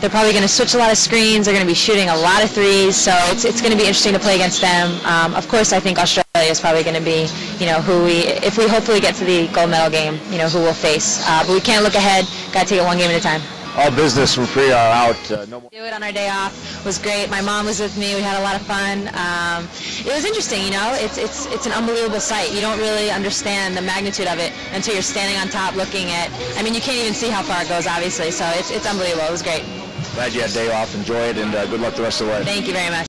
they're probably going to switch a lot of screens. They're going to be shooting a lot of threes, so it's, it's going to be interesting to play against them. Um, of course, I think Australia is probably going to be, you know, who we, if we hopefully get to the gold medal game, you know, who we'll face. Uh, but we can't look ahead. Got to take it one game at a time. All business from Priya are out. Uh, no more. Do it on our day off was great. My mom was with me. We had a lot of fun. Um, it was interesting, you know. It's it's it's an unbelievable sight. You don't really understand the magnitude of it until you're standing on top looking at. I mean, you can't even see how far it goes, obviously. So it's it's unbelievable. It was great. Glad you had a day off. Enjoy it, and uh, good luck the rest of the way. Thank you very much.